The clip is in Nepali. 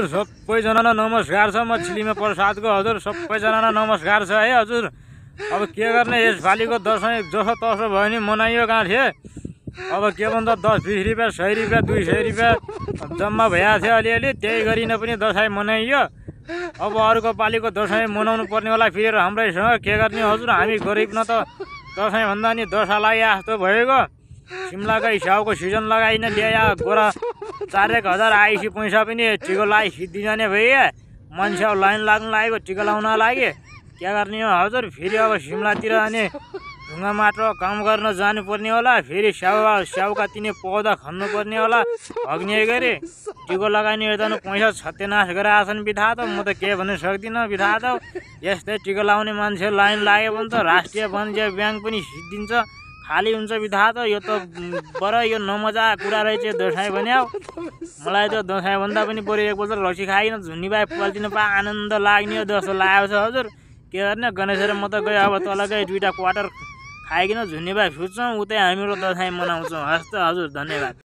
हजुर सबैजनालाई नमस्कार छ। म छिलिमे प्रसादको हजुर सबैजनालाई नमस्कार छ है हजुर। अब के गर्ने यसपालिको दसैँ जसो तसो भयो नि मनाइयो गाँठे अब के भन्छ दस बिस रुपियाँ सय रुपियाँ दुई सय रुपियाँ जम्मा भइरहेको थियो अलिअलि त्यही गरिन पनि दसैँ मनाइयो। अब अर्को पालिको दसैँ मनाउनु पर्ने होला फेरि हाम्रैसँग के गर्ने? हजुर हामी गरिब न त। दसैँभन्दा नि दशा लागे जस्तो भइगयो सिमलाकै स्याउको सिजन लगाइन ल्याए गोरा चार एक हजार आइसी पैसा पनि टिको लगाइ सिद्धिजाने भए मान्छे अब लाइन लाग्नु लागेको टिका लाउन लागे। के गर्ने हो? हजुर फेरि अब सिमलातिर अनि ढुङ्गा माटो काम गर्न जानुपर्ने होला। फेरि स्याउ स्याउका तिनी पौधा खन्नुपर्ने होला। हग्ने गरे टिको लगाइने यता पैसा छत्यनाश गरेर आछन् बिथा त। म त के भन्नु सक्दिनँ बिथा त। यस्तै टिको लाउने मान्छे लाइन लाग्यो भने त राष्ट्रिय वाणिज्य ब्याङ्क पनि सिद्धिन्छ। खाली हुन्छ बिथा त यो त बर यो नमजा कुरा रहेछ दसैँ भने मलाई त दसैँभन्दा पनि बरु एकपल्ट रक्सी खाइकन झुन्नी बाई पल्टिनु पा आनन्द लाग्ने हो जस्तो लागेको छ हजुर। के गर्ने गणेश म त गयो अब तल गएँ दुइटा क्वार्टर खाइकन झुन्नी बाई सुत्छौँ उतै हामीहरू दसैँ मनाउँछौँ। हस् त हजुर धन्यवाद।